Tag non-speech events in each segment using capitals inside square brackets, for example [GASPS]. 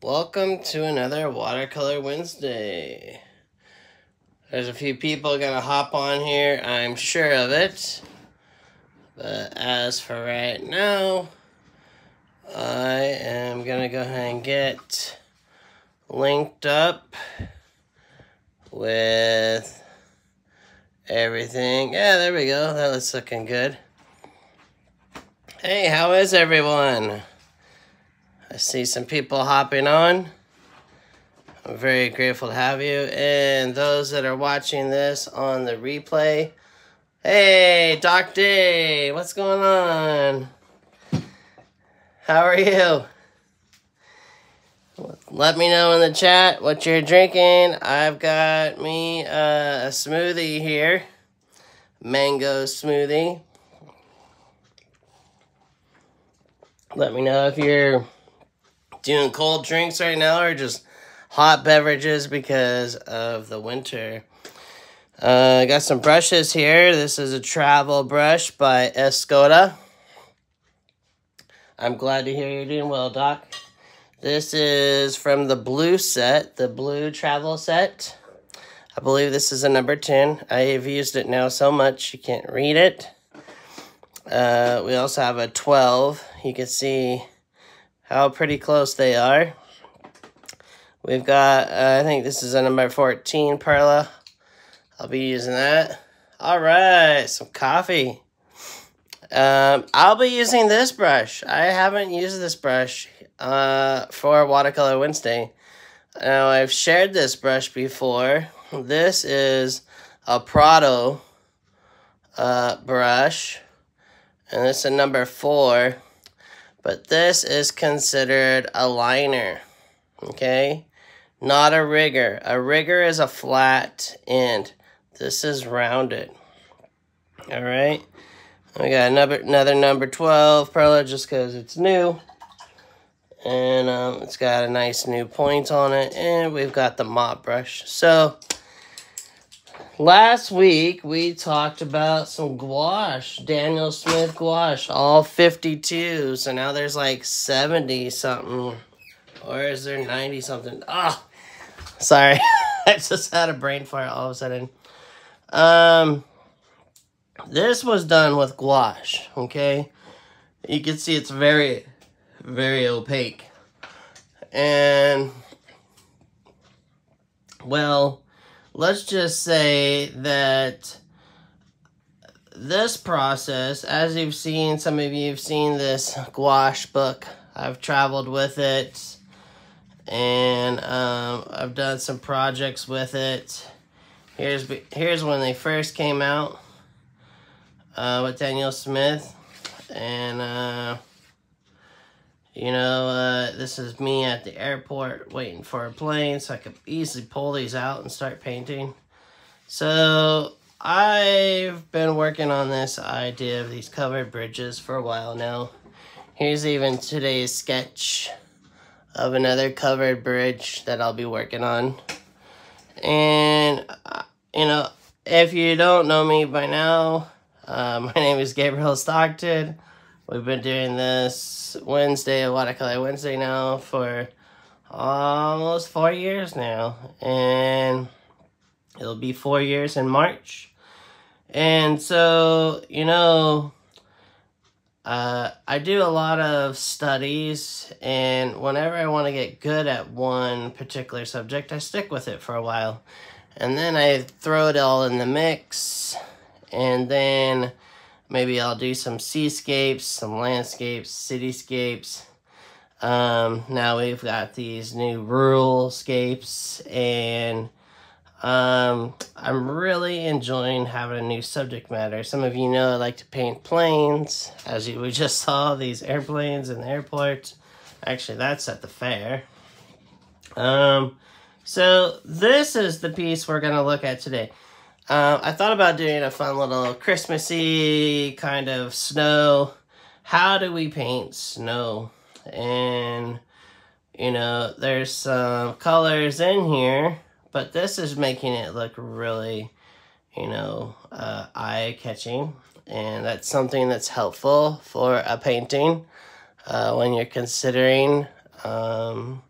Welcome to another Watercolor Wednesday. There's a few people gonna hop on here, I'm sure of it. But as for right now, I am gonna go ahead and get linked up with everything. Yeah, there we go. That looks looking good. Hey, how is everyone? I see some people hopping on. I'm very grateful to have you. And those that are watching this on the replay, hey, Doc Day, what's going on? How are you? Let me know in the chat what you're drinking. I've got me uh, a smoothie here, mango smoothie. Let me know if you're doing cold drinks right now or just hot beverages because of the winter. Uh, I got some brushes here. This is a travel brush by Escoda. I'm glad to hear you're doing well, Doc. This is from the blue set, the blue travel set. I believe this is a number 10. I have used it now so much you can't read it. Uh, we also have a 12. You can see how pretty close they are. We've got, uh, I think this is a number 14 Perla. I'll be using that. All right, some coffee. Um, I'll be using this brush. I haven't used this brush uh, for Watercolor Wednesday. Now, I've shared this brush before. This is a Prado uh, brush. And it's a number four. But this is considered a liner, okay? Not a rigger. A rigger is a flat end. This is rounded, all right? We got another, another number 12 Perla just because it's new. And um, it's got a nice new point on it. And we've got the mop brush. So, Last week, we talked about some gouache, Daniel Smith gouache, all 52. So now there's like 70 something. Or is there 90 something? Ah, oh, sorry. [LAUGHS] I just had a brain fart all of a sudden. Um, this was done with gouache, okay? You can see it's very, very opaque. And, well let's just say that this process, as you've seen, some of you have seen this gouache book. I've traveled with it and um, I've done some projects with it. Here's here's when they first came out uh, with Daniel Smith. And uh, you know, uh, this is me at the airport waiting for a plane so I could easily pull these out and start painting. So I've been working on this idea of these covered bridges for a while now. Here's even today's sketch of another covered bridge that I'll be working on. And, uh, you know, if you don't know me by now, uh, [LAUGHS] my name is Gabriel Stockton. We've been doing this Wednesday, Watercolor Wednesday now for almost four years now. And it'll be four years in March. And so, you know, uh, I do a lot of studies, and whenever I want to get good at one particular subject, I stick with it for a while. And then I throw it all in the mix, and then Maybe I'll do some seascapes, some landscapes, cityscapes. Um, now we've got these new rural scapes and um, I'm really enjoying having a new subject matter. Some of you know I like to paint planes, as you we [LAUGHS] just saw these airplanes in the airport. Actually, that's at the fair. Um, so this is the piece we're going to look at today. Uh, I thought about doing a fun little Christmassy kind of snow. How do we paint snow? And, you know, there's some colors in here, but this is making it look really, you know, uh, eye-catching. And that's something that's helpful for a painting uh, when you're considering um,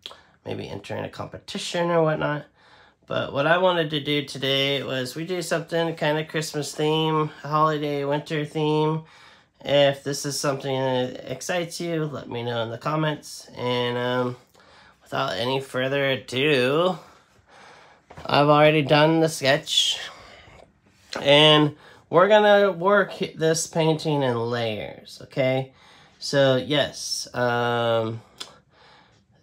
maybe entering a competition or whatnot. But what I wanted to do today was we do something kind of Christmas theme, holiday, winter theme. If this is something that excites you, let me know in the comments. And um, without any further ado, I've already done the sketch. And we're gonna work this painting in layers, okay? So yes, um,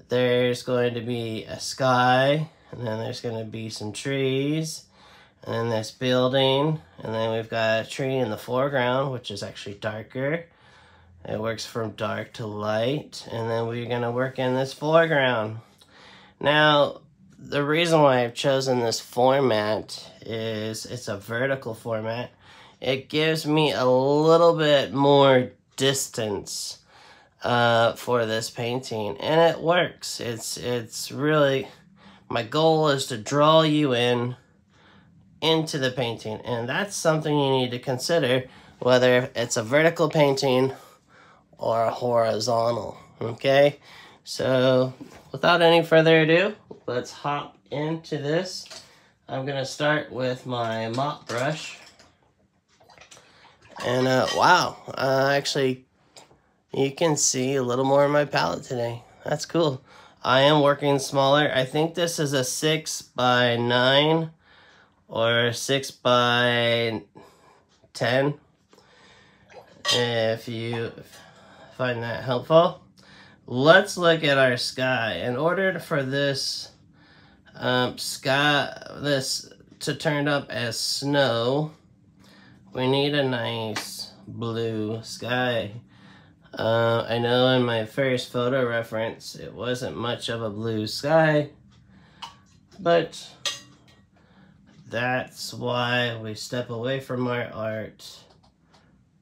there's going to be a sky, and then there's going to be some trees, and then this building, and then we've got a tree in the foreground, which is actually darker. It works from dark to light, and then we're going to work in this foreground. Now, the reason why I've chosen this format is it's a vertical format. It gives me a little bit more distance uh, for this painting, and it works. It's it's really my goal is to draw you in into the painting, and that's something you need to consider whether it's a vertical painting or a horizontal. Okay, so without any further ado, let's hop into this. I'm gonna start with my mop brush. And uh, wow, uh, actually you can see a little more of my palette today. That's cool. I am working smaller. I think this is a 6 by 9 or 6 by 10 if you find that helpful. Let's look at our sky. In order for this um, sky, this to turn up as snow, we need a nice blue sky. Uh, I know in my first photo reference, it wasn't much of a blue sky, but that's why we step away from our art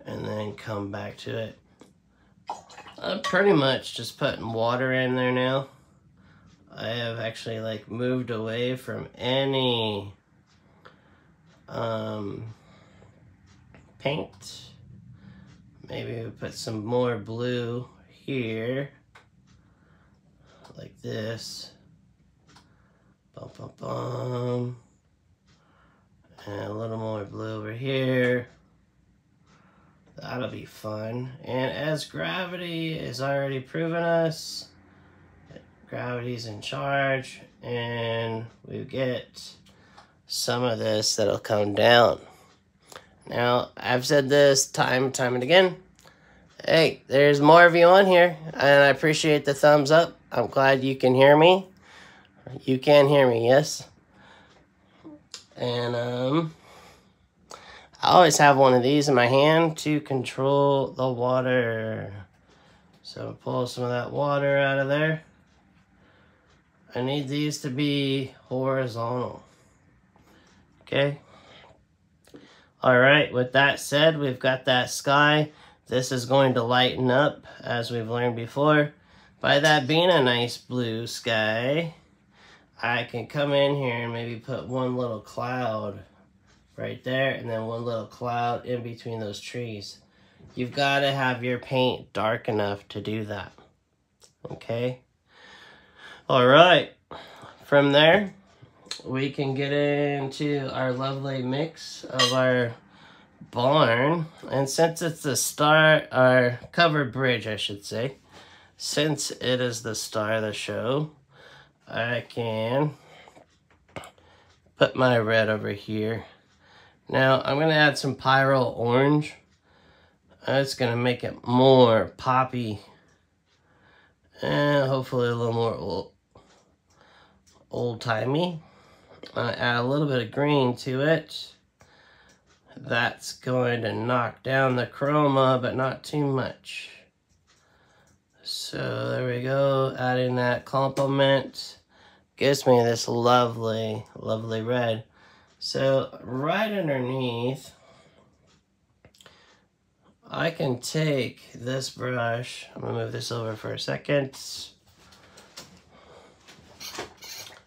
and then come back to it. I'm pretty much just putting water in there now. I have actually like moved away from any um, paint Maybe we put some more blue here, like this. Bum, bum, bum. And a little more blue over here. That'll be fun. And as gravity has already proven us, gravity's in charge, and we get some of this that'll come down. Now, I've said this time and time and again. Hey, there's more of you on here, and I appreciate the thumbs up. I'm glad you can hear me. You can hear me, yes? And, um, I always have one of these in my hand to control the water. So pull some of that water out of there. I need these to be horizontal. Okay. All right, with that said, we've got that sky. This is going to lighten up, as we've learned before. By that being a nice blue sky, I can come in here and maybe put one little cloud right there, and then one little cloud in between those trees. You've got to have your paint dark enough to do that. Okay? All right. From there, we can get into our lovely mix of our barn. And since it's the star, our covered bridge, I should say, since it is the star of the show, I can put my red over here. Now, I'm going to add some Pyrrol Orange. Uh, it's going to make it more poppy. And hopefully a little more old, old-timey. Uh, add a little bit of green to it. That's going to knock down the chroma, but not too much. So there we go, adding that complement. Gives me this lovely, lovely red. So right underneath, I can take this brush, I'm gonna move this over for a second.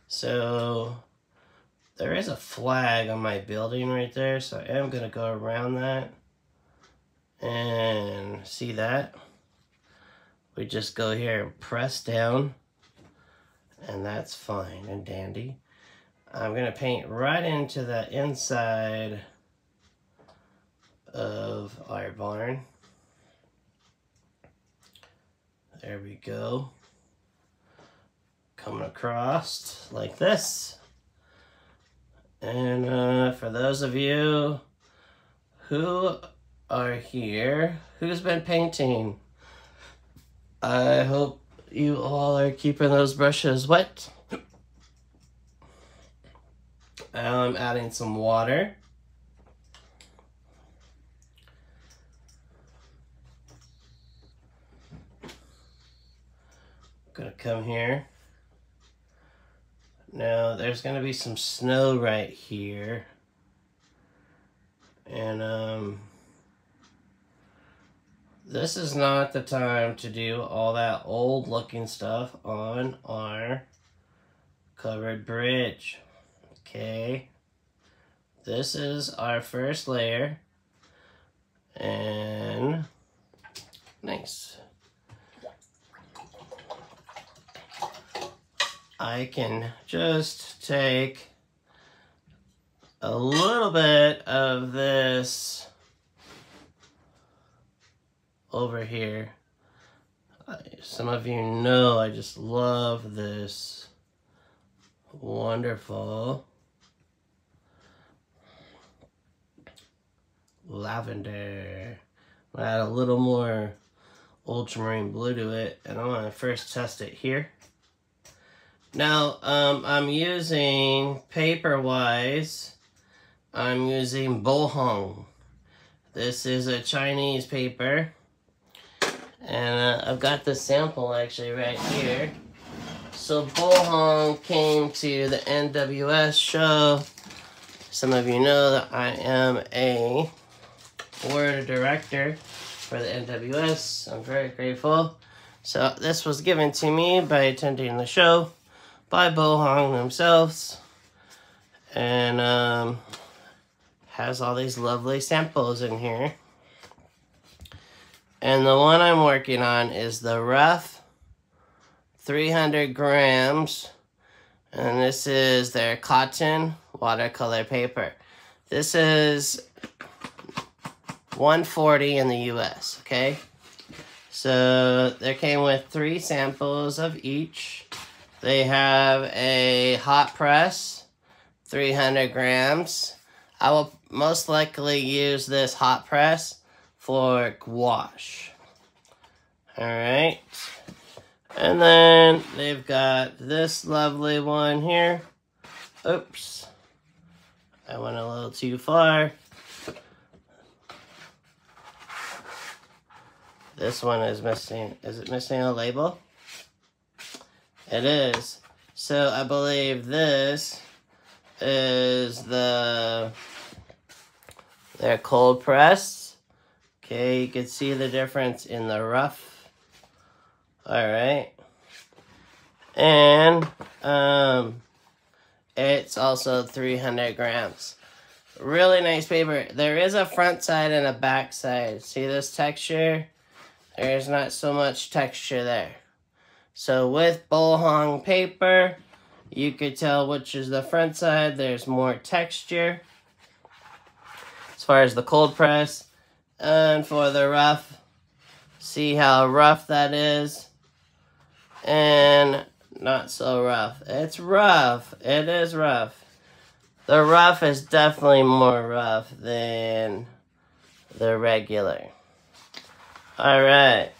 So there is a flag on my building right there, so I am going to go around that. And see that? We just go here and press down. and that's fine and dandy. I'm going to paint right into the inside of our barn. There we go. Coming across like this. And uh, for those of you who are here, who's been painting? I hope you all are keeping those brushes wet. I'm adding some water. Gonna come here. Now there's gonna be some snow right here. And um this is not the time to do all that old looking stuff on our covered bridge. Okay. This is our first layer. And nice. I can just take a little bit of this over here. Some of you know I just love this wonderful lavender. I'm gonna add a little more ultramarine blue to it and I'm gonna first test it here. Now um, I'm using paper wise, I'm using Baohong. This is a Chinese paper and uh, I've got the sample actually right here. So Baohong came to the NWS show. Some of you know that I am a board director for the NWS. I'm very grateful. So this was given to me by attending the show by Baohong themselves. And um, has all these lovely samples in here. And the one I'm working on is the rough 300 grams. And this is their cotton watercolor paper. This is 140 in the US, okay? So there came with three samples of each. They have a hot press, 300 grams. I will most likely use this hot press for gouache. Alright. And then they've got this lovely one here. Oops. I went a little too far. This one is missing, is it missing a label? It is. So I believe this is the, their cold press. Okay, you can see the difference in the rough. Alright. And um, it's also 300 grams. Really nice paper. There is a front side and a back side. See this texture? There's not so much texture there. So with Baohong paper, you could tell which is the front side. There's more texture. As far as the cold press, and for the rough, see how rough that is. And not so rough. It's rough. It is rough. The rough is definitely more rough than the regular. Alright.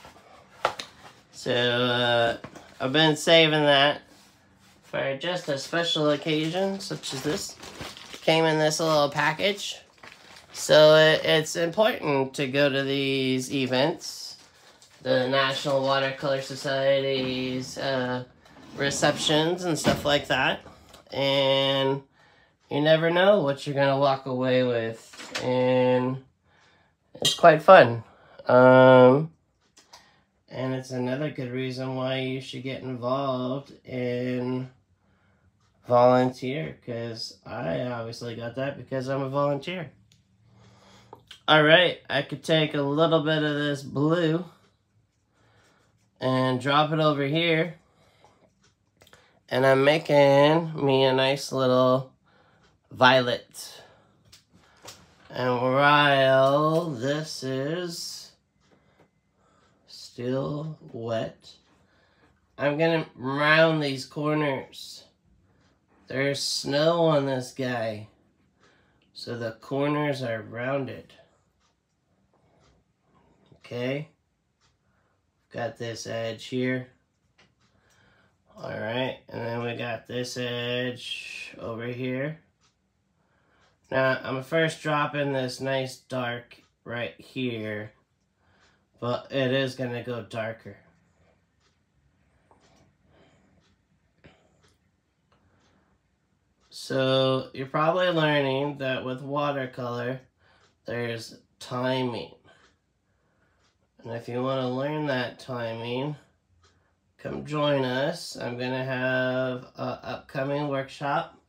So, uh, I've been saving that for just a special occasion, such as this. Came in this little package. So it, it's important to go to these events, the National Watercolor Society's uh, receptions and stuff like that. And you never know what you're going to walk away with. And it's quite fun. Um, and it's another good reason why you should get involved in volunteer. Because I obviously got that because I'm a volunteer. Alright, I could take a little bit of this blue and drop it over here. And I'm making me a nice little violet. And while this is still wet, I'm gonna round these corners. There's snow on this guy, so the corners are rounded. Okay, got this edge here. All right, and then we got this edge over here. Now, I'm first dropping this nice dark right here, but it is going to go darker. So, you're probably learning that with watercolor, there's timing. And if you want to learn that timing, come join us. I'm going to have an upcoming workshop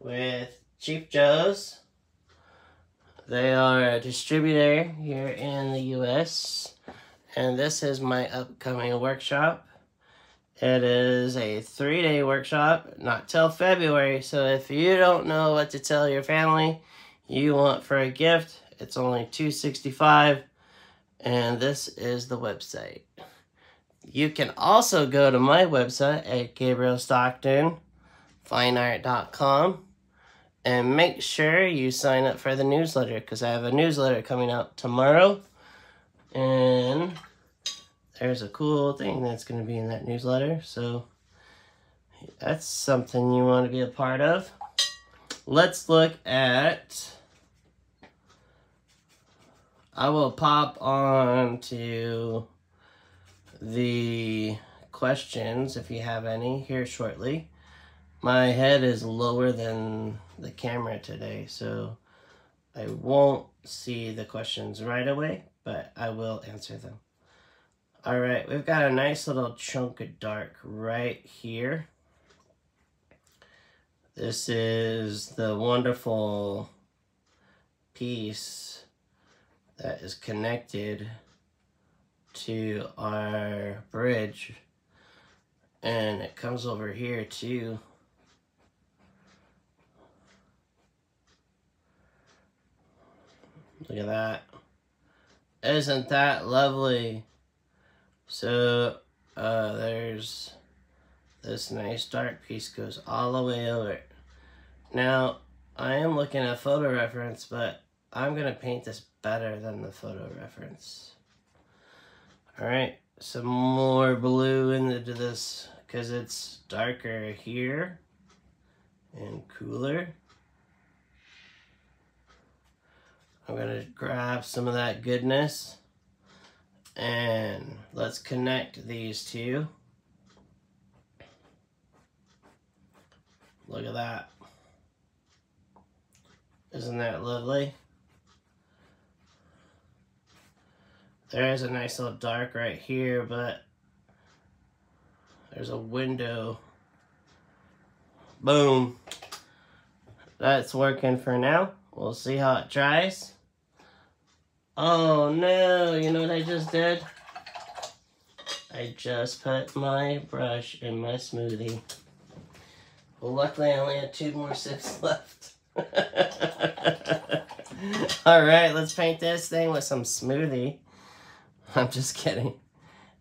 with Cheap Joe's. They are a distributor here in the U.S. And this is my upcoming workshop. It is a three-day workshop, not till February. So if you don't know what to tell your family you want for a gift, it's only 265 and this is the website. You can also go to my website at gabrielstocktonfineart.com and make sure you sign up for the newsletter because I have a newsletter coming out tomorrow. And there's a cool thing that's going to be in that newsletter. So that's something you want to be a part of. Let's look at... I will pop on to the questions, if you have any, here shortly. My head is lower than the camera today, so I won't see the questions right away, but I will answer them. All right, we've got a nice little chunk of dark right here. This is the wonderful piece that is connected to our bridge and it comes over here too look at that. Isn't that lovely? So uh, there's this nice dark piece goes all the way over. Now I am looking at photo reference but I'm gonna paint this better than the photo reference. Alright, some more blue into this because it's darker here and cooler. I'm to grab some of that goodness and let's connect these two. Look at that. Isn't that lovely? There is a nice little dark right here, but there's a window. Boom. That's working for now. We'll see how it dries. Oh no, you know what I just did? I just put my brush in my smoothie. Well, luckily I only had two more sips [LAUGHS] left. [LAUGHS] All right, let's paint this thing with some smoothie. [LAUGHS] I'm just kidding.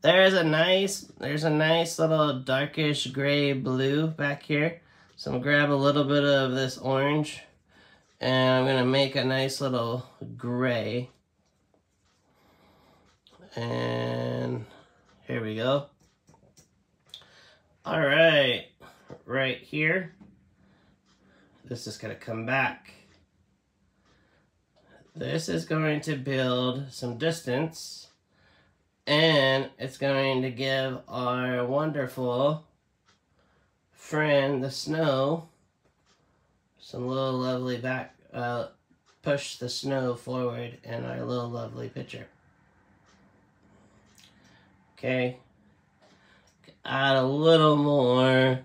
There's a nice, there's a nice little darkish gray blue back here. So I'm gonna grab a little bit of this orange and I'm gonna make a nice little gray. And here we go. All right, right here. This is gonna come back. This is going to build some distance and it's going to give our wonderful friend, the snow, some little lovely back, uh, push the snow forward in our little lovely picture. Okay. Add a little more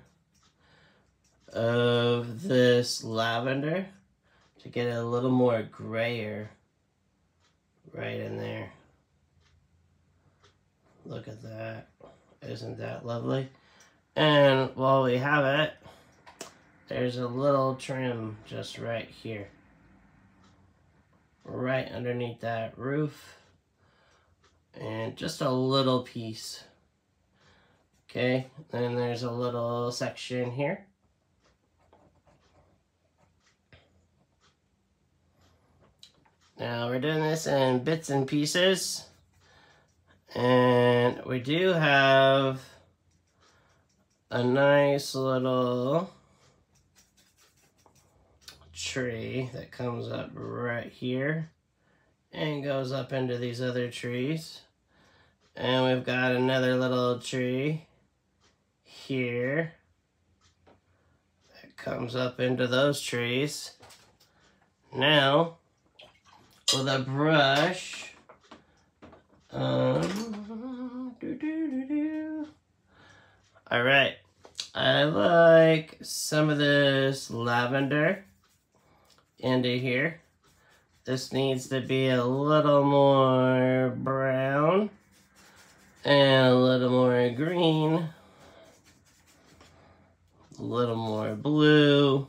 of this lavender to get it a little more grayer right in there. Look at that. Isn't that lovely? And while we have it, there's a little trim just right here. Right underneath that roof. And just a little piece. Okay, then there's a little section here. Now we're doing this in bits and pieces. And we do have a nice little tree that comes up right here and goes up into these other trees. And we've got another little tree here that comes up into those trees. Now, with a brush, um, doo -doo -doo all right, I like some of this lavender into here. This needs to be a little more brown and a little more green, a little more blue.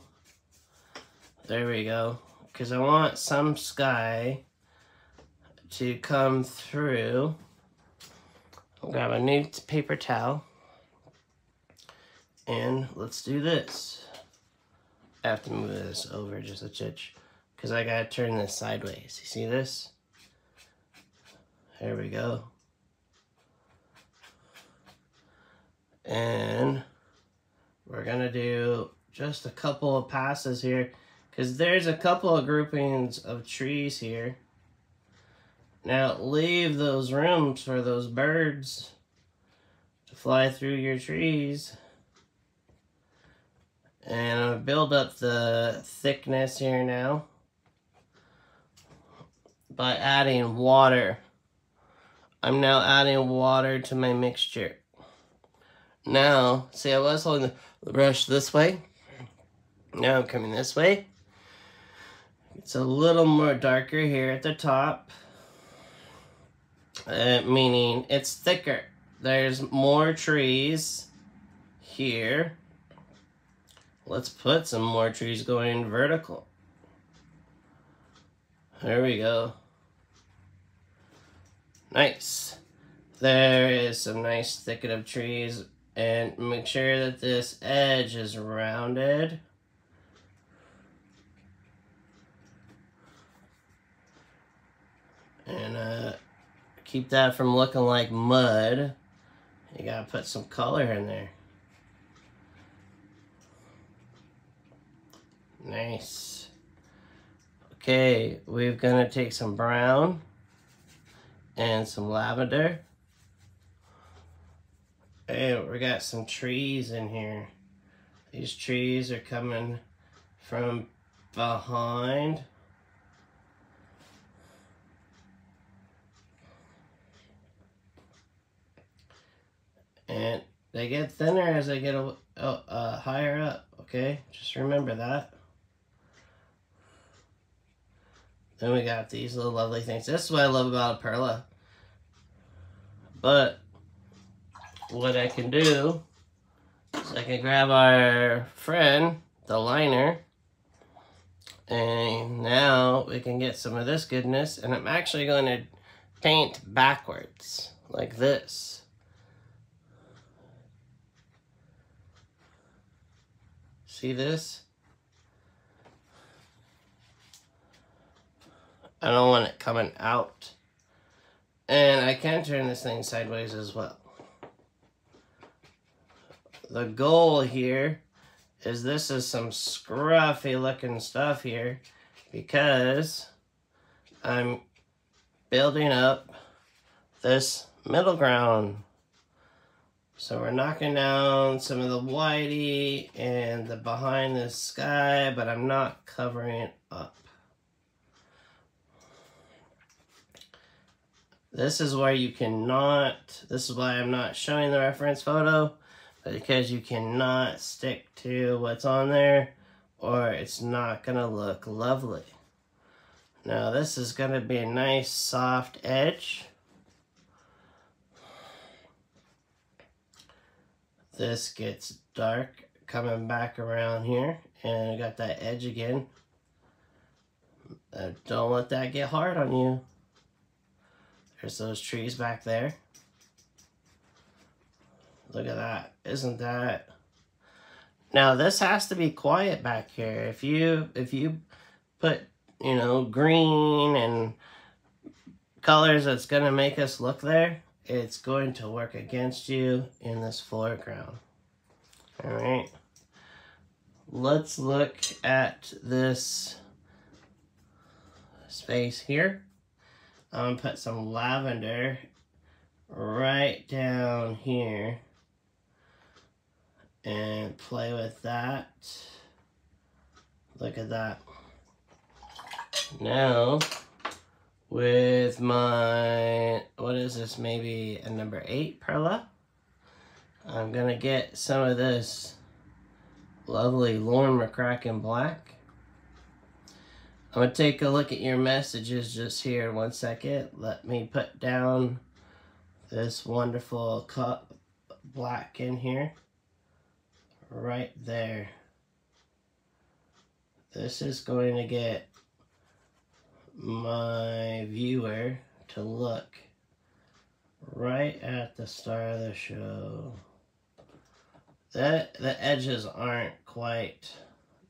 There we go. Because I want some sky to come through. I'll grab a new paper towel. And let's do this. I have to move this over just a touch because I gotta turn this sideways. You see this? There we go. And we're gonna do just a couple of passes here because there's a couple of groupings of trees here. Now leave those rooms for those birds to fly through your trees and I'm going to build up the thickness here now by adding water. I'm now adding water to my mixture. Now, see I was holding the brush this way. Now I'm coming this way. It's a little more darker here at the top. Uh, meaning it's thicker. There's more trees here. Let's put some more trees going vertical. There we go. Nice. There is some nice thicket of trees and make sure that this edge is rounded. And uh, keep that from looking like mud. You gotta put some color in there. Nice. Okay, we're gonna take some brown and some lavender. And we got some trees in here. These trees are coming from behind. And they get thinner as they get a, uh, higher up, okay? Just remember that. Then we got these little lovely things. This is what I love about a perla. But what I can do is I can grab our friend, the liner, and now we can get some of this goodness. And I'm actually going to paint backwards, like this. See this? I don't want it coming out. And I can turn this thing sideways as well. The goal here is this is some scruffy looking stuff here because I'm building up this middle ground. So we're knocking down some of the whitey and the behind the sky, but I'm not covering it up. This is where you cannot, this is why I'm not showing the reference photo, because you cannot stick to what's on there or it's not to look lovely. Now this is to be a nice soft edge. this gets dark coming back around here and I got that edge again. Uh, don't let that get hard on you. There's those trees back there. Look at that. Isn't that... Now this has to be quiet back here. If you if you put, you know, green and colors that's going to make us look there, it's going to work against you in this foreground. All right. Let's look at this space here. I'm to put some lavender right down here and play with that. Look at that. Now, with my, what is this, maybe a number 8 Perla, I'm to get some of this lovely Lauren McCracken black. I'm going to take a look at your messages just here one second. Let me put down this wonderful cup black in here right there. This is going to get my viewer to look right at the start of the show. That the edges aren't quite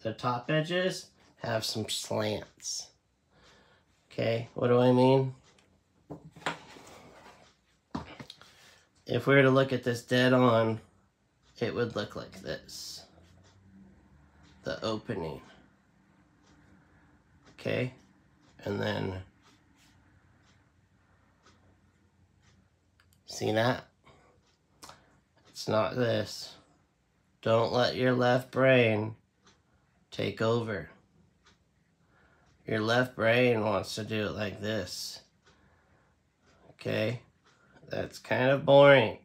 the top edges have some slants. Okay, what do I mean? If we were to look at this dead on, it would look like this. The opening. Okay? And then, see that? It's not this. Don't let your left brain take over. Your left brain wants to do it like this. Okay? That's kind of boring.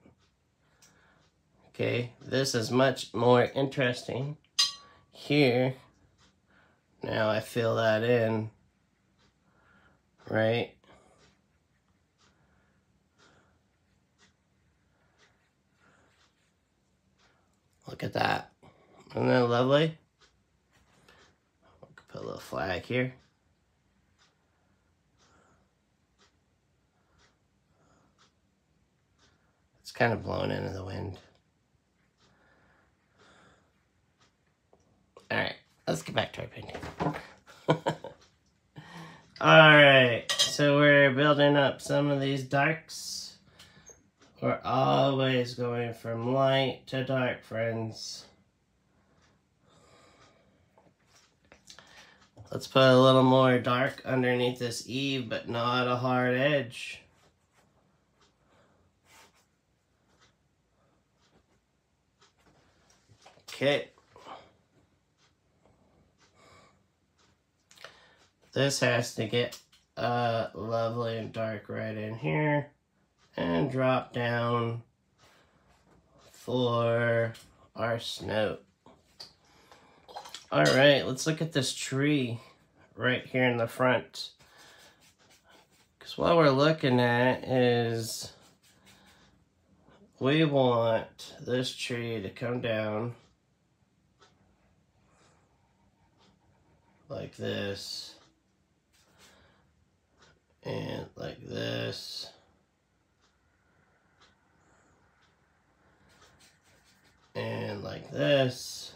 Okay, this is much more interesting. Here, now I fill that in, right? Look at that. Isn't that lovely? Put a little flag here. Kind of blown into the wind. Alright, let's get back to our painting. [LAUGHS] Alright, so we're building up some of these darks. We're always going from light to dark, friends. Let's put a little more dark underneath this eave, but not a hard edge. Okay. This has to get uh, lovely and dark right in here and drop down for our snow. All right, let's look at this tree right here in the front. Because what we're looking at is we want this tree to come down like this and like this. And like this.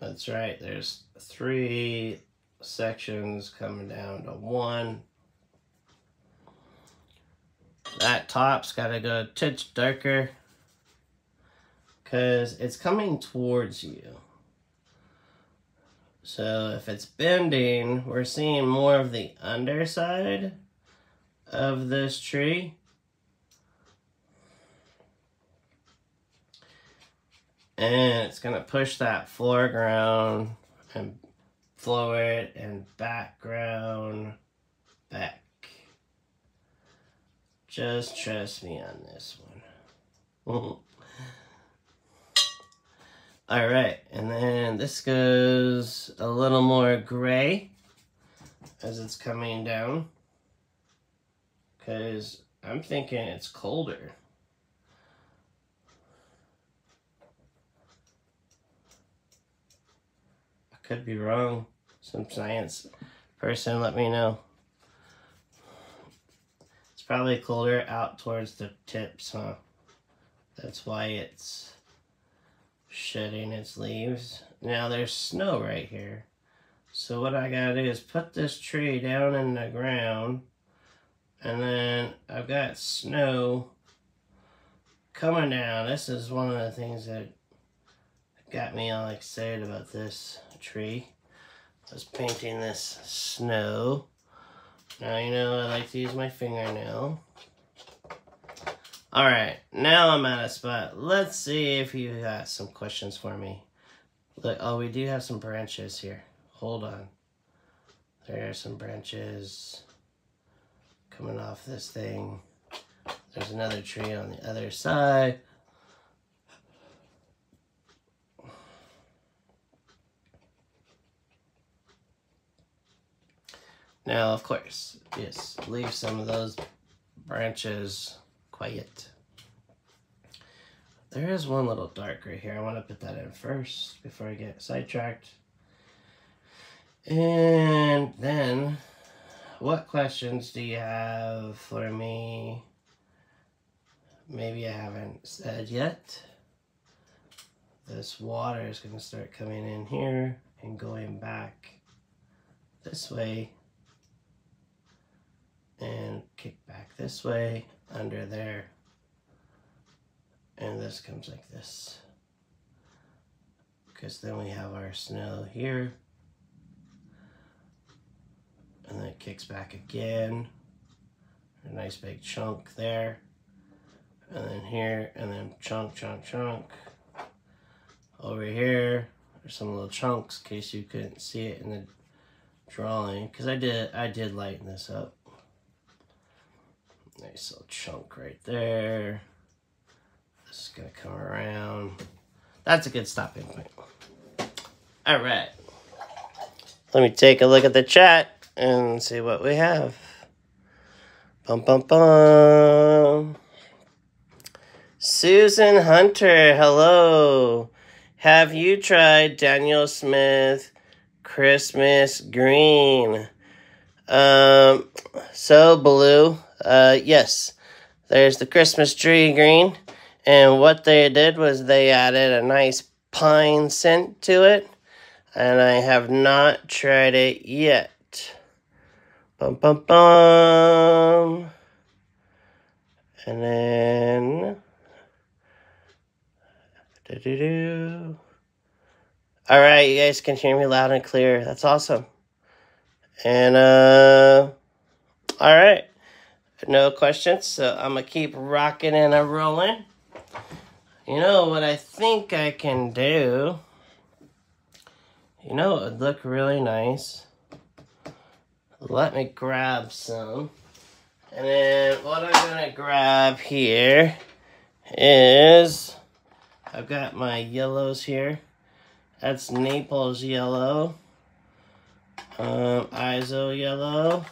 That's right, there's three sections coming down to one. That top's got to go a touch darker because it's coming towards you. So if it's bending, we're seeing more of the underside of this tree. And it's going to push that foreground and forward and background back. Just trust me on this one. [LAUGHS] All right, and then this goes a little more gray as it's coming down because I'm thinking it's colder. I could be wrong. Some science person let me know. It's probably colder out towards the tips, huh? That's why it's shedding its leaves. Now there's snow right here. So what I gotta do is put this tree down in the ground and then I've got snow coming down. This is one of the things that got me all excited about this tree. I was painting this snow. Now you know I like to use my fingernail. Alright, now I'm at a spot. Let's see if you got some questions for me. Look, oh, we do have some branches here. Hold on. There are some branches coming off this thing. There's another tree on the other side. Now, of course, yes, leave some of those branches quiet. There is one little dark right here. I want to put that in first before I get sidetracked. And then, what questions do you have for me? Maybe I haven't said yet. This water is going to start coming in here and going back this way and kick back this way under there. And this comes like this. Because then we have our snow here. And then it kicks back again. A nice big chunk there. And then here and then chunk chunk chunk. Over here there's some little chunks in case you couldn't see it in the drawing. Because I did I did lighten this up Nice little chunk right there. This is gonna come around. That's a good stopping point. All right. Let me take a look at the chat and see what we have. Bum bum bum. Susan Hunter, hello. Have you tried Daniel Smith Christmas Green? Um, so blue. Uh, yes, there's the Christmas tree green. And what they did was they added a nice pine scent to it. And I have not tried it yet. Bum, bum, bum. And then... Doo -doo -doo. All right, you guys can hear me loud and clear. That's awesome. And, uh, all right. No questions, so I'm gonna keep rocking and a rolling. You know what I think I can do? You know it would look really nice. Let me grab some. And then what I'm gonna grab here is I've got my yellows here. That's Naples yellow, um, ISO yellow,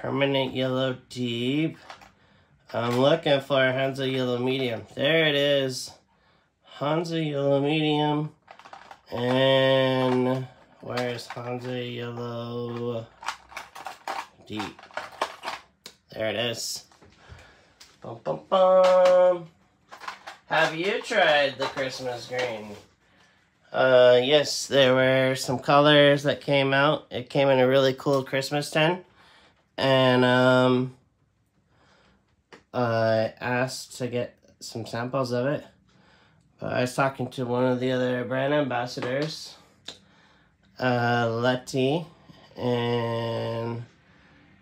permanent yellow deep. I'm looking for Hansa yellow medium. There it is. Hansa yellow medium. And where's Hansa yellow deep? There it is. Bum, bum, bum. Have you tried the Christmas green? Uh, yes, there were some colors that came out. It came in a really cool Christmas tin and um, I asked to get some samples of it. But I was talking to one of the other brand ambassadors, uh, Letty and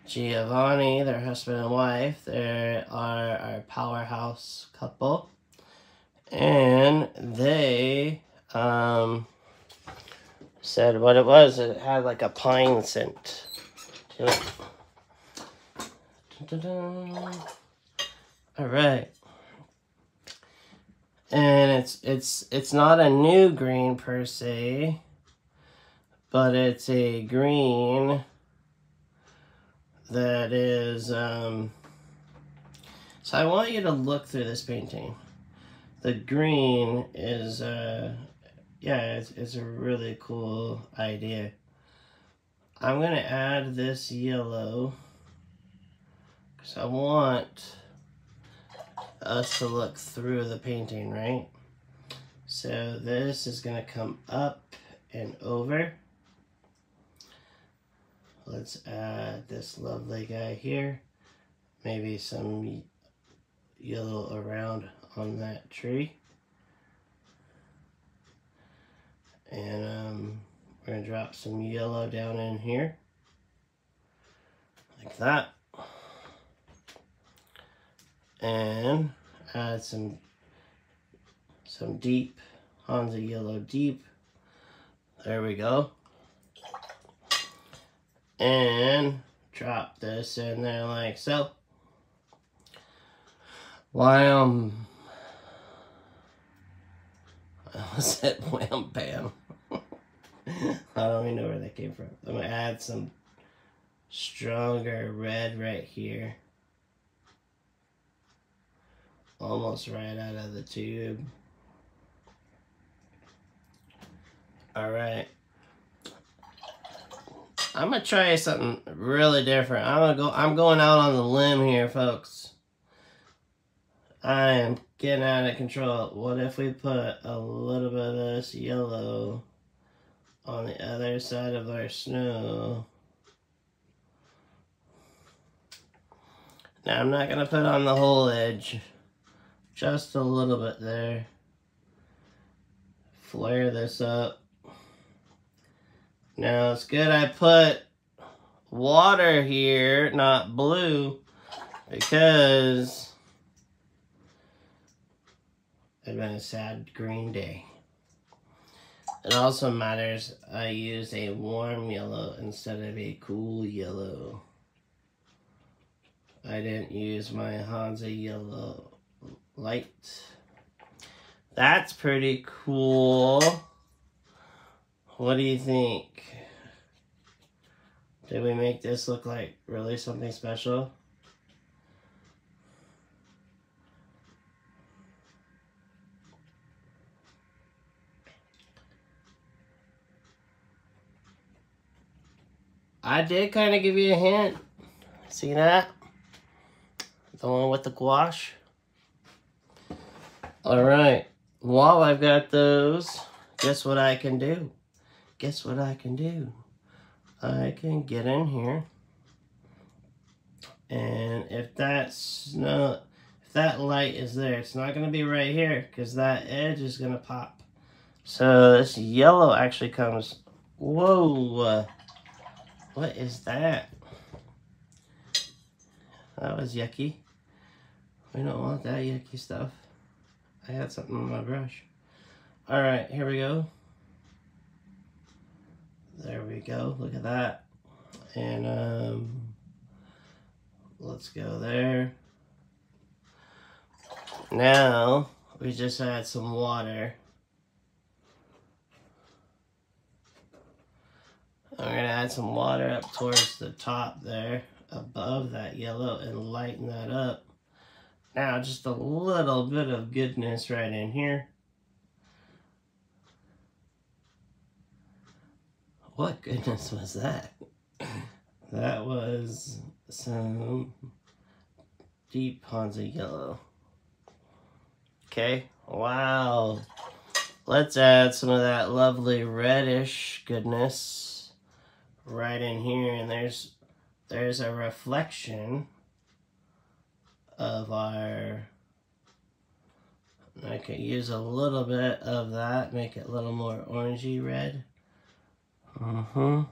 Giovanni, their husband and wife. They are our powerhouse couple. And they um, said what it was. It had like a pine scent to it. All right. And it's it's it's not a new green per se, but it's a green that is um so I want you to look through this painting. The green is uh yeah, it's, it's a really cool idea. I'm going to add this yellow because I want us to look through the painting, right? So this is going to come up and over. Let's add this lovely guy here. Maybe some yellow around on that tree. And um, we're going to drop some yellow down in here. Like that. And add some some deep Hansa Yellow Deep. There we go. And drop this in there like so. Wham. [LAUGHS] I said wham bam. [LAUGHS] I don't even know where that came from. I'm going to add some stronger red right here. Almost right out of the tube. Alright. I'm gonna try something really different. I'm gonna go I'm going out on the limb here, folks. I am getting out of control. What if we put a little bit of this yellow on the other side of our snow? Now I'm not to put on the whole edge. Just a little bit there. Flare this up. Now it's good I put water here, not blue, because it'd been a sad green day. It also matters I used a warm yellow instead of a cool yellow. I didn't use my Hansa yellow light. That's pretty cool. What do you think? Did we make this look like really something special? I did kind of give you a hint. See that? The one with the gouache. All right. While I've got those, guess what I can do? Guess what I can do? I can get in here. And if that's no, if that light is there, it's not going to be right here because that edge is going to pop. So this yellow actually comes, whoa, what is that? That was yucky. We don't want that yucky stuff. I had something on my brush. All right, here we go. There we go. Look at that. And um, let's go there. Now, we just add some water. I'm to add some water up towards the top there, above that yellow, and lighten that up. Now, just a little bit of goodness right in here. What goodness was that? That was some deep Hansa yellow. Okay, wow. Let's add some of that lovely reddish goodness right in here. And there's there's a reflection of our I could use a little bit of that, make it a little more orangey red. Uh-huh.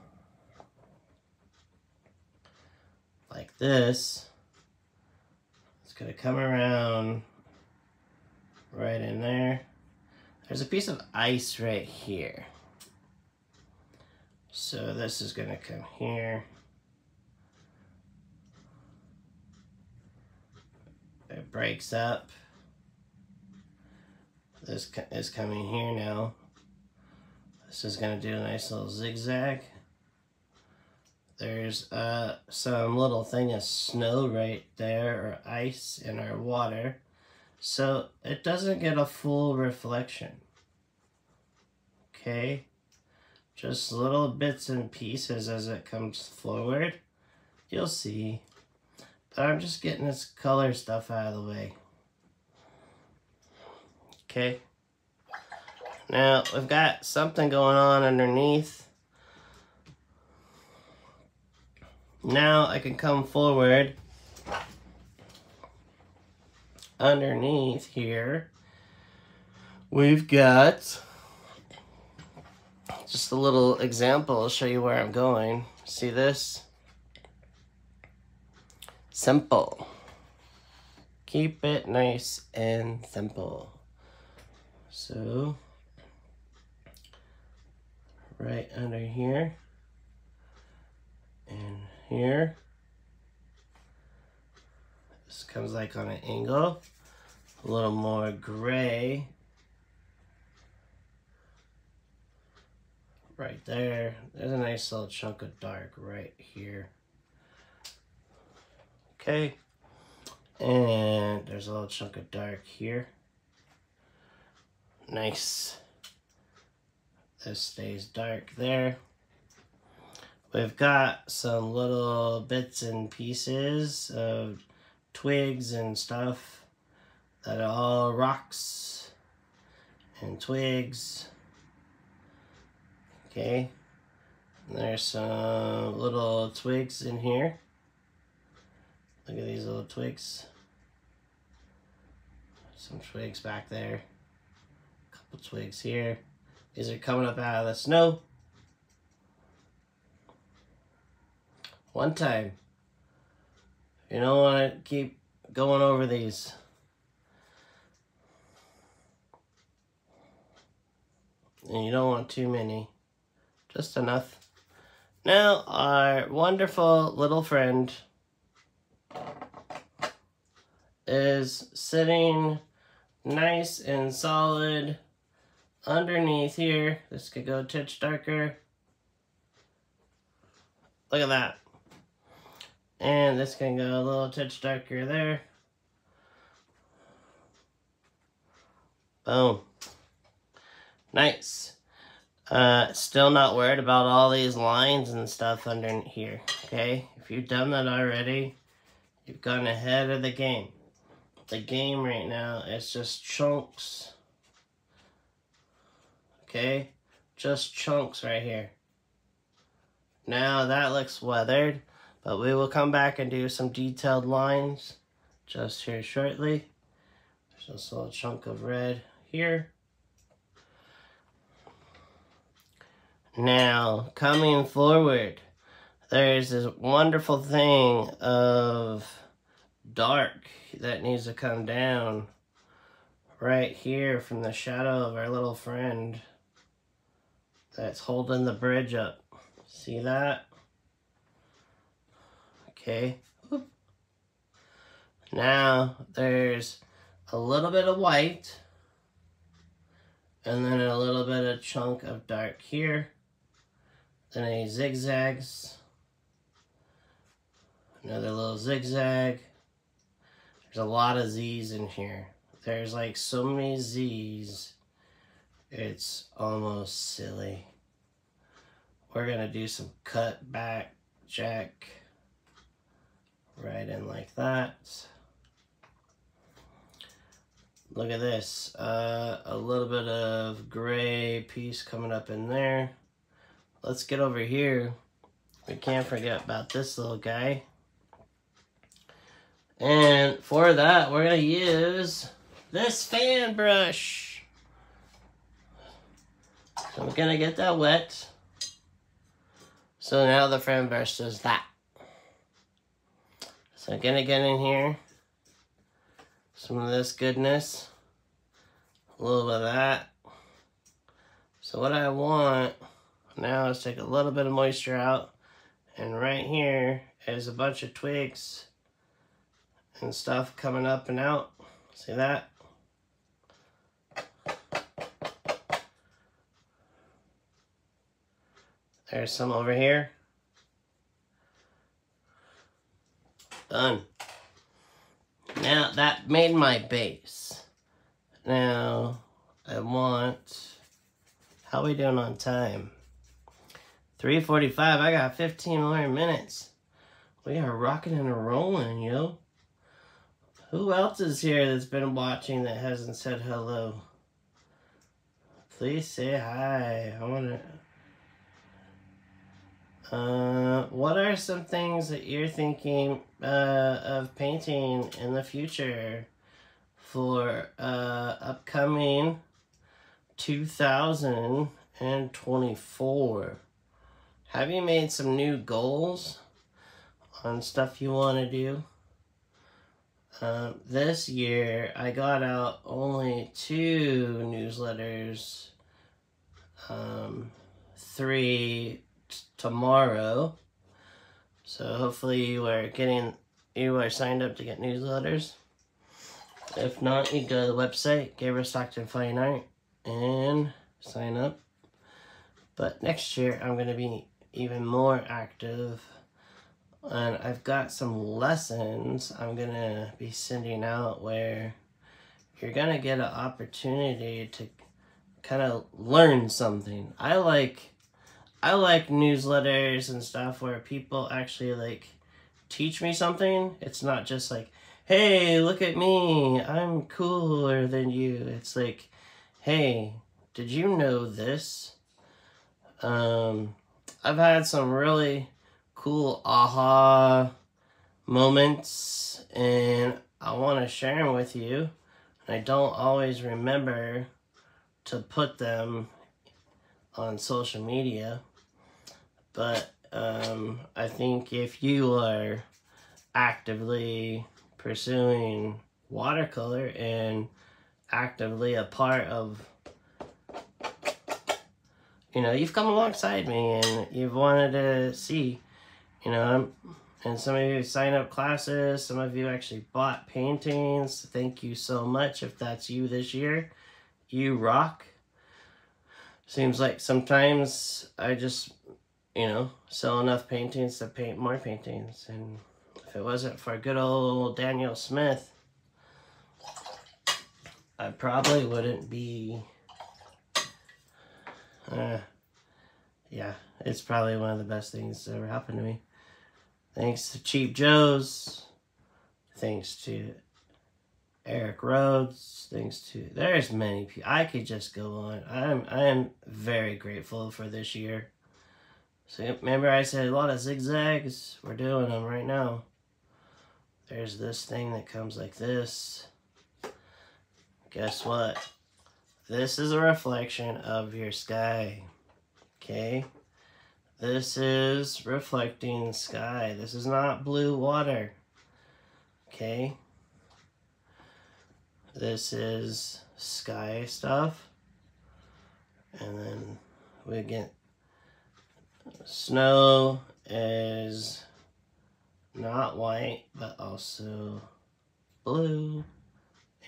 Like this. It's to come around right in there. There's a piece of ice right here. So this is to come here. It breaks up. This is coming here now. This is going to do a nice little zigzag. There's uh, some little thing of snow right there, or ice in our water. So it doesn't get a full reflection. okay? Just little bits and pieces as it comes forward. You'll see. I'm just getting this color stuff out of the way. Okay. Now, we've got something going on underneath. Now I can come forward underneath here. We've got just a little example. I'll show you where I'm going. See this? Simple. Keep it nice and simple. So, right under here and here. This comes like on an angle. A little more gray. Right there. There's a nice little chunk of dark right here. Okay. And there's a little chunk of dark here. Nice. This stays dark there. We've got some little bits and pieces of twigs and stuff that are all rocks and twigs. Okay. And there's some little twigs in here. Look at these little twigs. Some twigs back there. A couple twigs here. These are coming up out of the snow. One time. You don't want to keep going over these. And you don't want too many. Just enough. Now, our wonderful little friend is sitting nice and solid underneath here. This could go a touch darker. Look at that. And this can go a little touch darker there. Boom. Nice. Uh, still not worried about all these lines and stuff under here, okay? If you've done that already, you've gone ahead of the game. The game right now. It's just chunks Okay, just chunks right here. Now that looks weathered, but we will come back and do some detailed lines just here shortly. There's a little chunk of red here. Now, coming forward, there's this wonderful thing of dark that needs to come down right here from the shadow of our little friend that's holding the bridge up. See that? Okay. Now there's a little bit of white and then a little bit of chunk of dark here. Then a zigzags. Another little zigzag. There's a lot of Z's in here. There's like so many Z's. It's almost silly. We're going to do some cut back jack right in like that. Look at this. Uh, a little bit of gray piece coming up in there. Let's get over here. We can't forget about this little guy. And for that, we're going to use this fan brush. So we're going to get that wet. So now the fan brush does that. So I'm gonna get in here. Some of this goodness. A little bit of that. So what I want now is take a little bit of moisture out. And right here is a bunch of twigs and stuff coming up and out. See that? There's some over here. Done. Now, that made my base. Now, I want How we doing on time? 3.45. I got 15 more minutes. We are rocking and rolling, yo. Who else is here that's been watching that hasn't said hello? Please say hi. I want to... Uh, what are some things that you're thinking uh, of painting in the future for uh, upcoming 2024? Have you made some new goals on stuff you want to do? Uh, this year, I got out only two newsletters. Um, three tomorrow. So hopefully you are getting, you are signed up to get newsletters. If not, you go to the website, Gabriel Stockton Fine Art, and sign up. But next year, I'm going to be even more active. And I've got some lessons I'm to be sending out where you're to get an opportunity to kind of learn something. I like I like newsletters and stuff where people actually like teach me something. It's not just like, hey, look at me, I'm cooler than you. It's like, hey, did you know this? Um, I've had some really cool aha moments and I want to share them with you. I don't always remember to put them on social media. But um, I think if you are actively pursuing watercolor and actively a part of you know you've come alongside me and you've wanted to see you know and some of you sign up classes some of you actually bought paintings thank you so much if that's you this year you rock seems like sometimes I just, you know, sell enough paintings to paint more paintings. And if it wasn't for good old Daniel Smith, I probably wouldn't be, uh, yeah, it's probably one of the best things that ever happened to me. Thanks to Cheap Joe's, thanks to Eric Rhodes, thanks to there's many people. I could just go on. I'm I am very grateful for this year. So remember I said a lot of zigzags. We're doing them right now. There's this thing that comes like this. Guess what? This is a reflection of your sky. Okay? This is reflecting sky. This is not blue water. Okay? This is sky stuff. And then we get snow is not white, but also blue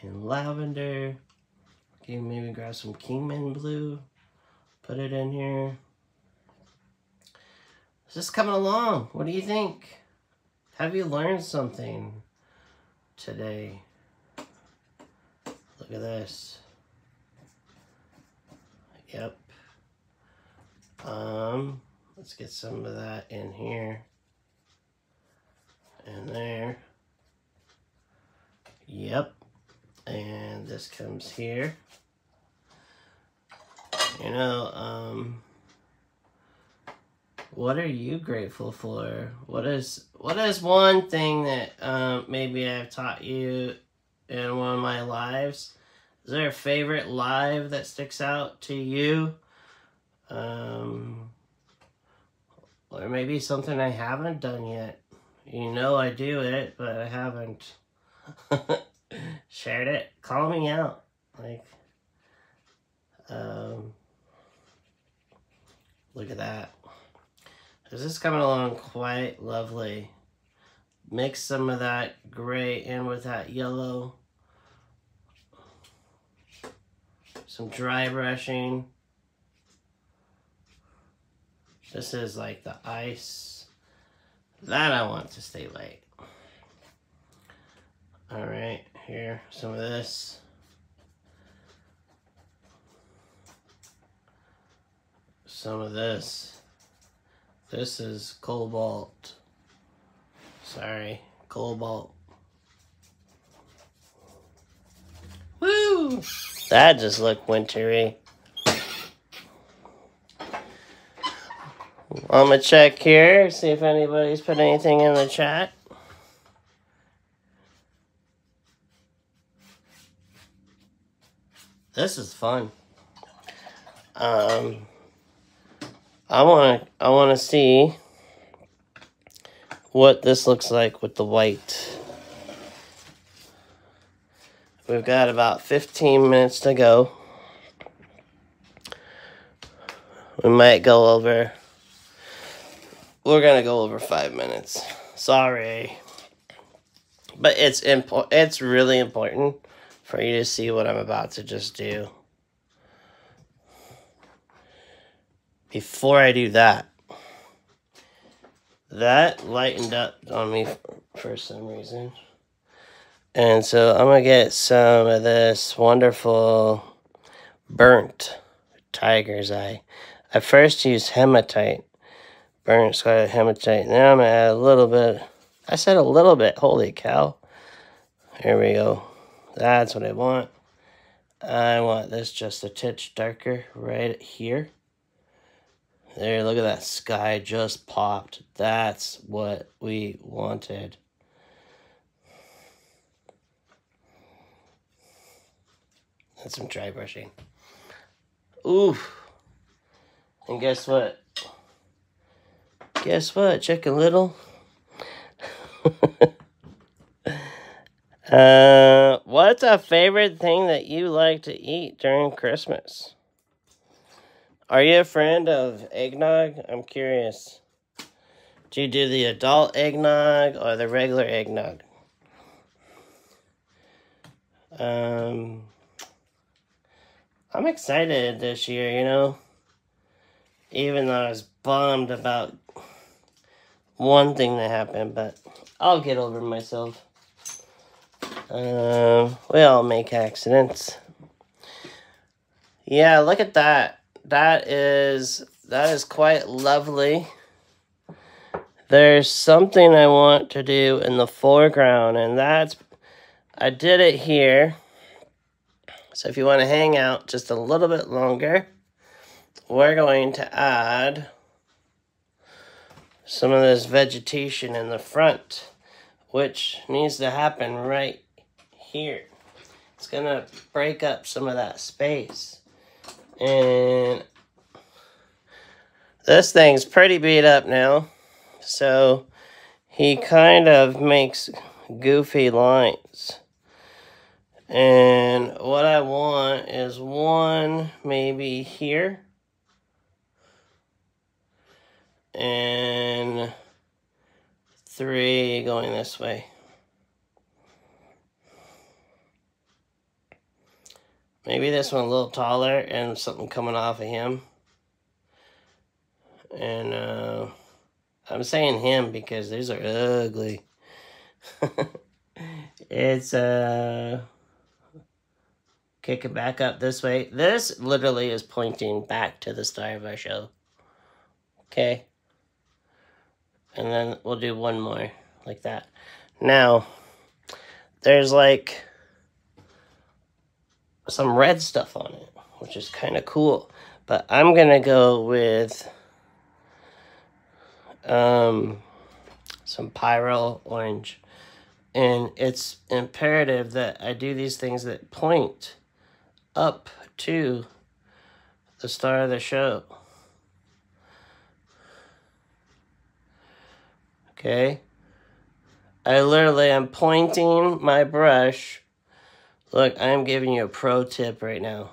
and lavender. Okay, maybe grab some Kingman blue, put it in here. Is this coming along? What do you think? Have you learned something today? Look at this. Yep. Um, let's get some of that in here. And there. Yep. And this comes here. You know, um, what are you grateful for? What is what is one thing that um, maybe I've taught you in one of my lives is there a favorite live that sticks out to you? Um, or maybe something I haven't done yet. You know I do it, but I haven't [LAUGHS] shared it. Call me out. Like, um, look at that. This is coming along quite lovely. Mix some of that gray in with that yellow. some dry brushing. This is like the ice. That I want to stay light. All right, here, some of this. some of this. This is cobalt. Sorry, cobalt. Woo! That just looked wintry. I'm gonna check here, see if anybody's put anything in the chat. This is fun. Um, I want to I want to see what this looks like with the white. We've got about 15 minutes to go. We might go over. We're going to go over 5 minutes. Sorry. But it's important it's really important for you to see what I'm about to just do. Before I do that, that lightened up on me for some reason. And so I'm going to get some of this wonderful burnt tiger's eye. I first used hematite, burnt scarlet hematite. Now I'm going to add a little bit. I said a little bit. Holy cow. Here we go. That's what I want. I want this just a titch darker right here. There, look at that sky just popped. That's what we wanted. And some dry brushing. Oof. And guess what? Guess what, Chicken Little? [LAUGHS] uh, what's a favorite thing that you like to eat during Christmas? Are you a friend of eggnog? I'm curious. Do you do the adult eggnog or the regular eggnog? Um, I'm excited this year, you know. Even though I was bummed about one thing that happened, but I'll get over myself. Um, we all make accidents. Yeah, look at that that is that is quite lovely. There's something I want to do in the foreground, and that's I did it here. So if you want to hang out just a little bit longer, we're going to add some of this vegetation in the front, which needs to happen right here. It's going to break up some of that space. And this thing's pretty beat up now. So he kind of makes goofy lines. And what I want is one maybe here. And three going this way. Maybe this one a little taller and something coming off of him. And uh, I'm saying him because these are ugly. [LAUGHS] it's uh kick it back up this way. This literally is pointing back to the start of our show. Okay. And then we'll do one more like that. Now, there's like some red stuff on it, which is kind of cool. But I'm going to go with um, some Pyrrol Orange. And it's imperative that I do these things that point up to the star of the show. Okay? I literally am pointing my brush Look, I'm giving you a pro tip right now.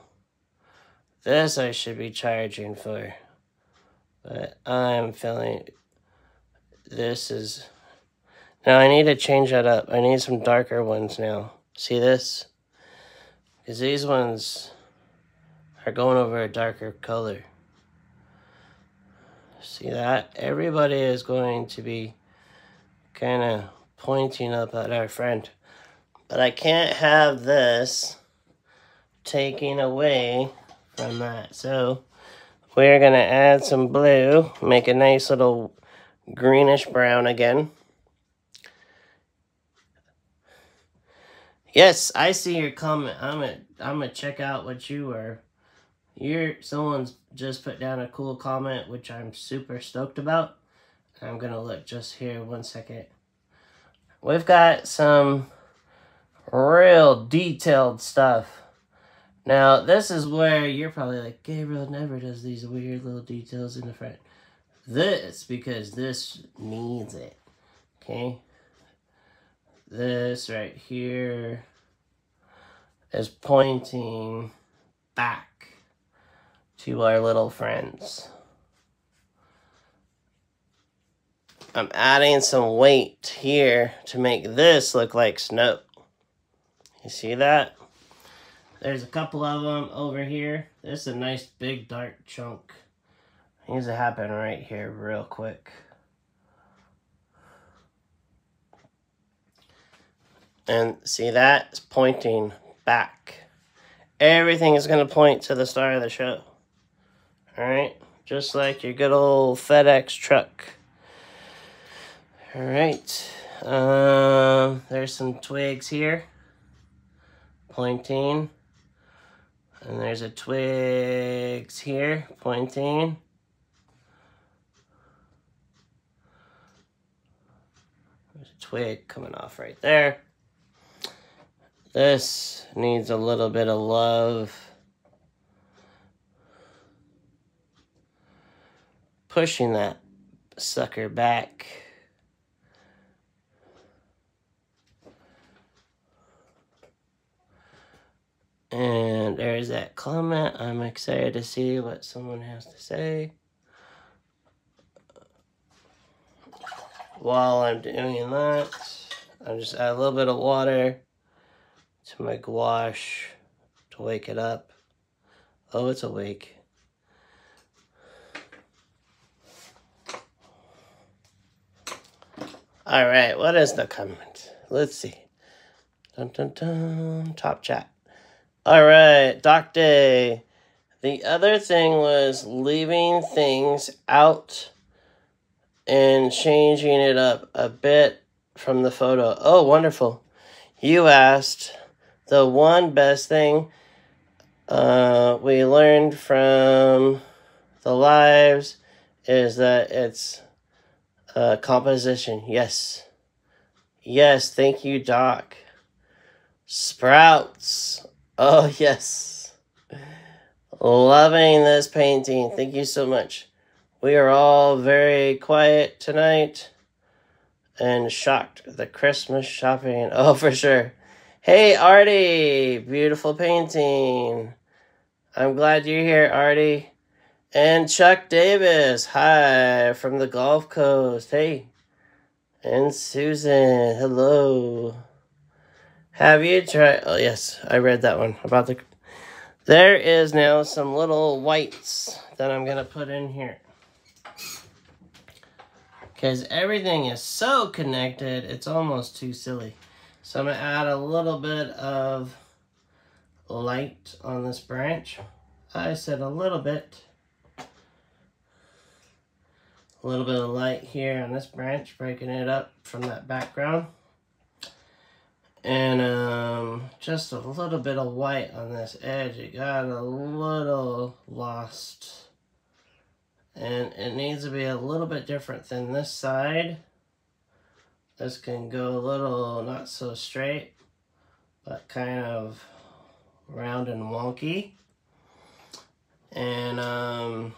This I should be charging for. But I'm feeling this is... Now I need to change that up. I need some darker ones now. See this? Because these ones are going over a darker color. See that? Everybody is going to be kind of pointing up at our friend. But I can't have this taking away from that. So we're going to add some blue, make a nice little greenish brown again. Yes, I see your comment. I'm gonna I'm gonna check out what you were. You're someone's just put down a cool comment, which I'm super stoked about. I'm gonna look just here one second. We've got some real detailed stuff. Now, this is where you're probably like, Gabriel never does these weird little details in the front. This, because this needs it. Okay? this right here is pointing back to our little friends. I'm adding some weight here to make this look like snow. You see that? There's a couple of them over here. This is a nice big dark chunk. Needs to happen right here real quick. And see that? It's pointing back. Everything is going to point to the start of the show. Alright? Just like your good old FedEx truck. Alright. Um, there's some twigs here. Pointing. And there's a twigs here. Pointing. There's a twig coming off right there. This needs a little bit of love. Pushing that sucker back. And there's that comment. I'm excited to see what someone has to say. While I'm doing that, I'll just add a little bit of water to my gouache to wake it up. Oh, it's awake. All right, what is the comment? Let's see. Dun, dun, dun, top chat. All right, Doc Day. The other thing was leaving things out and changing it up a bit from the photo. Oh, wonderful. You asked the one best thing uh, we learned from the lives is that it's uh, composition. Yes. Yes, thank you, Doc. Sprouts. Oh, yes. Loving this painting. Thank you so much. We are all very quiet tonight and shocked. The Christmas shopping. [LAUGHS] Oh, for sure. Hey, Artie! Beautiful painting. I'm glad you're here, Artie. And Chuck Davis. Hi, from the Gulf Coast. Hey. And Susan. Hello. Have you tried... Oh, yes, I read that one. About the... There is now some little whites that I'm going to put in here. Because everything is so connected, it's almost too silly. So I'm going to add a little bit of light on this branch. I said a little bit. A little bit of light here on this branch, breaking it up from that background. And um, just a little bit of white on this edge. It got a little lost. And it needs to be a little bit different than this side. This can go a little not so straight, but kind of round and wonky. And um,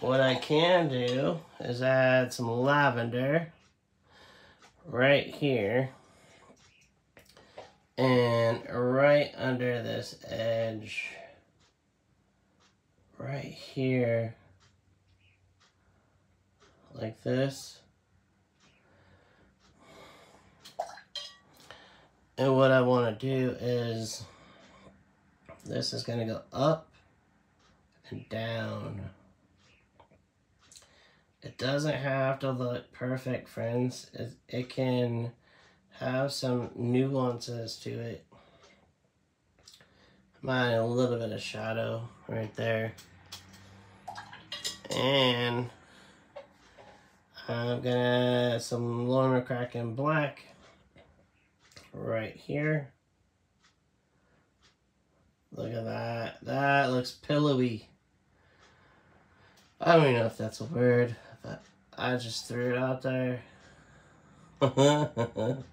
what I can do is add some lavender right here and right under this edge right here like this And what I want to do is, this is going to go up and down. It doesn't have to look perfect, friends. It, it can have some nuances to it. Might a little bit of shadow right there. And I'm gonna add some Lorna Kraken Black right here. Look at that. That looks pillowy. I don't even know if that's a word, but I just threw it out there. [LAUGHS]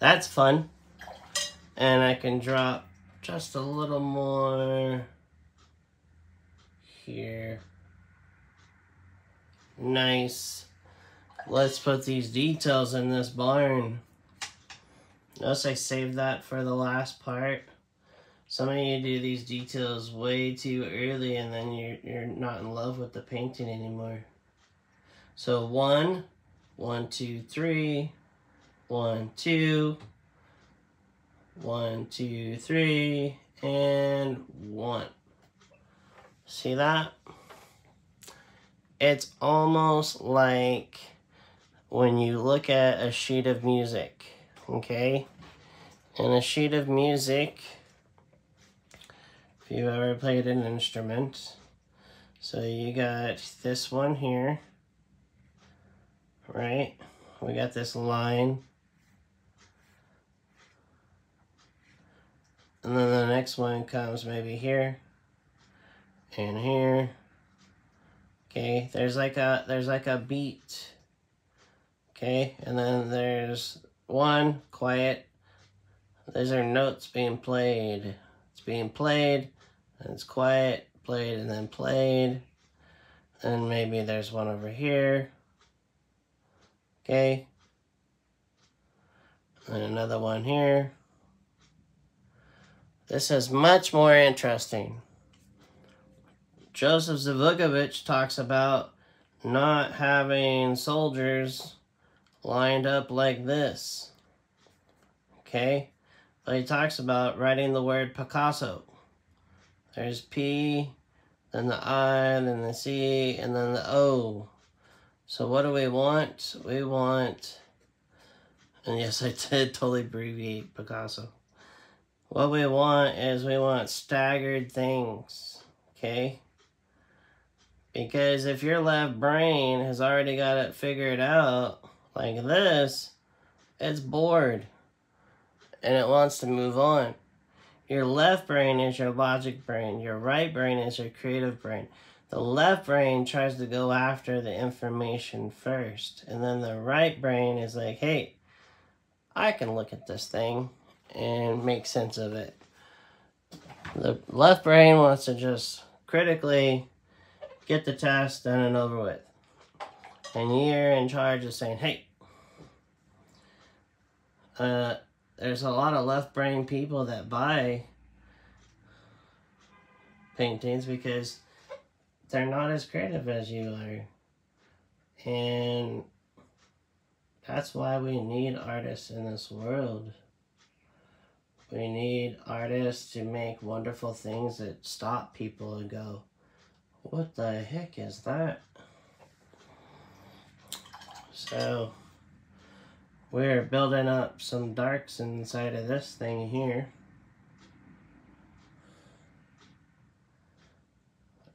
that's fun. And I can drop just a little more here. Nice. Let's put these details in this barn. Notice I saved that for the last part. Some of you do these details way too early and then you're, you're not in love with the painting anymore. So one, one, two, three, one, two, one, two, three, and one. See that? It's almost like when you look at a sheet of music, okay? And a sheet of music, if you've ever played an instrument, so you got this one here, right? We got this line. And then the next one comes maybe here and here. Okay, there's like a there's like a beat. Okay, and then there's one quiet. These are notes being played. It's being played, and it's quiet, played, and then played. And maybe there's one over here. Okay. And another one here. This is much more interesting. Joseph Zbukvic talks about not having soldiers lined up like this. Okay? But he talks about writing the word Picasso. There's P, then the I, then the C, and then the O. So what do we want? We want, and yes, I did totally abbreviate Picasso. What we want is we want staggered things, okay? Because if your left brain has already got it figured out like this, it's bored and it wants to move on. Your left brain is your logic brain. Your right brain is your creative brain. The left brain tries to go after the information first. And then the right brain is like, hey, I can look at this thing and make sense of it. The left brain wants to just critically get the task done and over with. And you're in charge of saying, hey, uh, there's a lot of left brain people that buy paintings because they're not as creative as you are. And that's why we need artists in this world. We need artists to make wonderful things that stop people and go, what the heck is that? So, we're building up some darks inside of this thing here.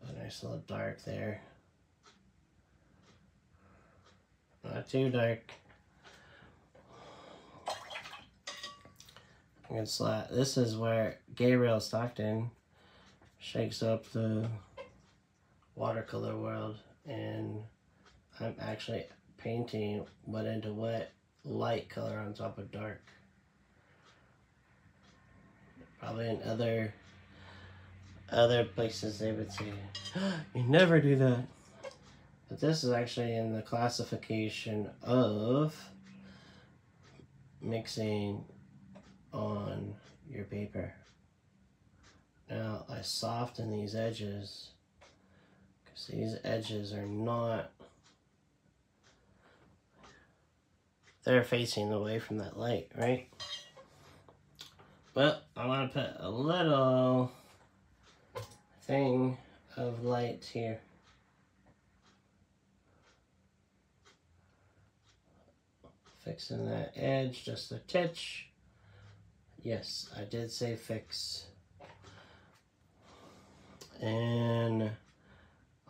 A nice little dark there. Not too dark. It's like, this is where Gabriel Stockton shakes up the watercolor world and I'm actually painting wet into wet light color on top of dark. Probably in other other places they would say, [GASPS] you never do that. But this is actually in the classification of mixing on your paper. Now I soften these edges because these edges are not, they're facing away from that light, right? Well, I want to put a little thing of light here. Fixing that edge just a titch. Yes, I did say fix. And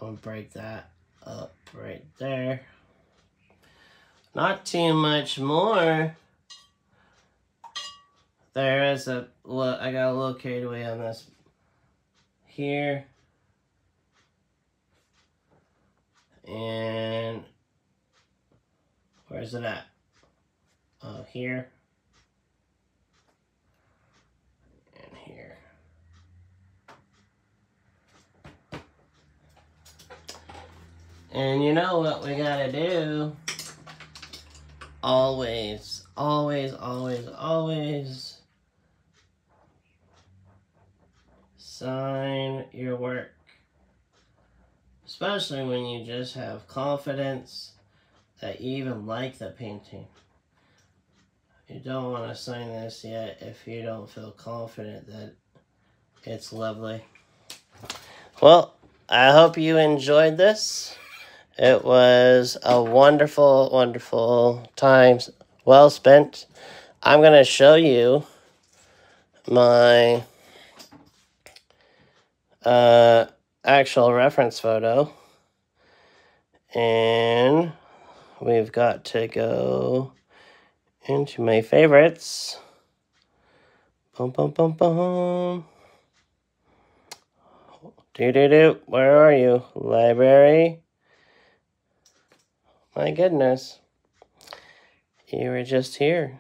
I'll break that up right there. Not too much more. There is a, look, I got a little carried away on this. Here. And where's it at? Oh, here. And here. And you know what we gotta do? Always, always, always, always sign your work. Especially when you just have confidence that you even like the painting. You don't want to sign this yet if you don't feel confident that it's lovely. Well, I hope you enjoyed this. It was a wonderful, wonderful time well spent. I'm going to show you my uh, actual reference photo. And we've got to go into my favorites. Boom, boom, boom, boom. Do, do, do. Where are you? Library. My goodness. You were just here.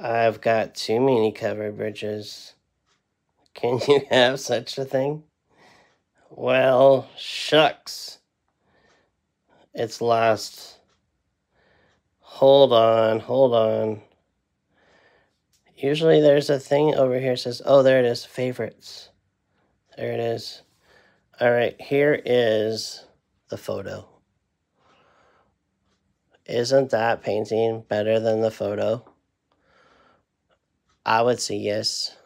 I've got too many cover bridges. Can you [LAUGHS] have such a thing? Well, shucks. It's lost. Hold on, hold on. Usually there's a thing over here says, oh, there it is, favorites. There it is. All right, here is the photo. Isn't that painting better than the photo? I would say yes.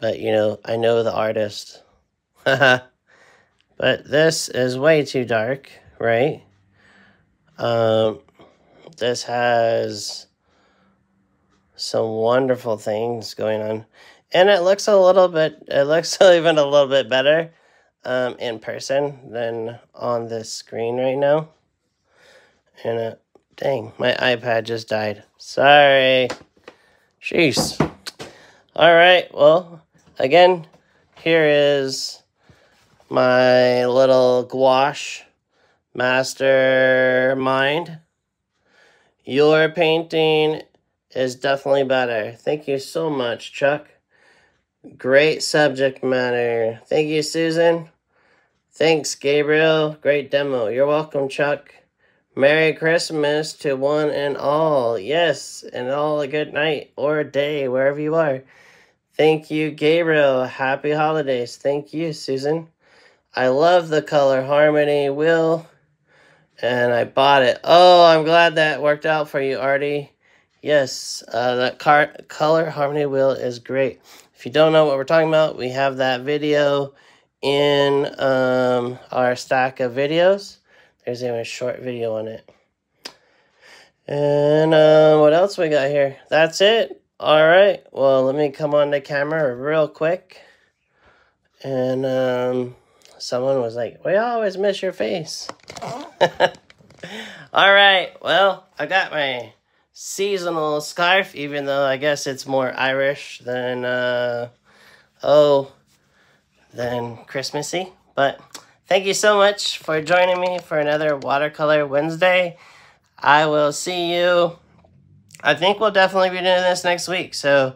But, you know, I know the artist. [LAUGHS] but this is way too dark, right? Um, this has some wonderful things going on. And it looks a little bit, it looks [LAUGHS] even a little bit better um, in person than on the screen right now. And, uh, dang, my iPad just died. Sorry. Jeez. All right, well, Again, here is my little gouache mastermind. Your painting is definitely better. Thank you so much, Chuck. Great subject matter. Thank you, Susan. Thanks, Gabriel. Great demo. You're welcome, Chuck. Merry Christmas to one and all. Yes, and all a good night or day, wherever you are. Thank you, Gabriel. Happy holidays. Thank you, Susan. I love the color harmony wheel, and I bought it. Oh, I'm glad that worked out for you, Artie. Yes, uh, that car color harmony wheel is great. If you don't know what we're talking about, we have that video in um, our stack of videos. There's even a short video on it. And uh, what else we got here? That's it. All right, well, let me come on the camera real quick. And um, someone was like, we always miss your face. [LAUGHS] All right, well, I got my seasonal scarf, even though I guess it's more Irish than, uh, oh, than Christmassy. But thank you so much for joining me for another Watercolor Wednesday. I will see you I think we'll definitely be doing this next week. So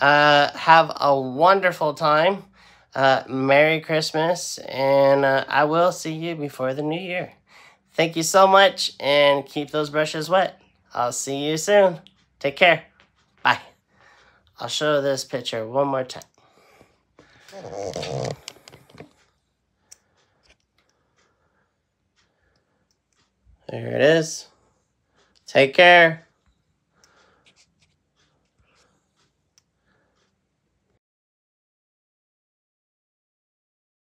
uh, have a wonderful time. Uh, Merry Christmas. And uh, I will see you before the new year. Thank you so much and keep those brushes wet. I'll see you soon. Take care. Bye. I'll show this picture one more time. There it is. Take care.